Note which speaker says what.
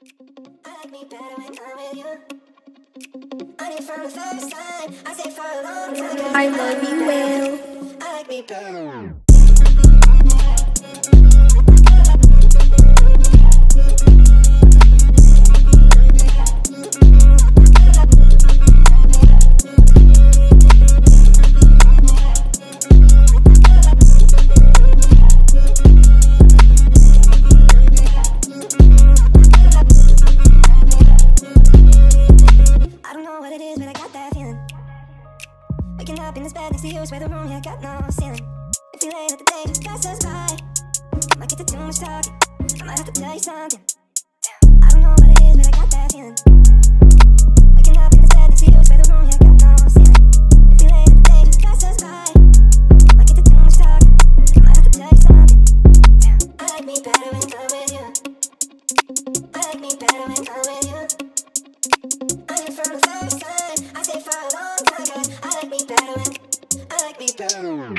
Speaker 1: I like me better Waking up in this bed next to you is the room, yeah, got no ceiling. And feeling that the day just passes by. I might get to too much talking. I might have to tell you something. down.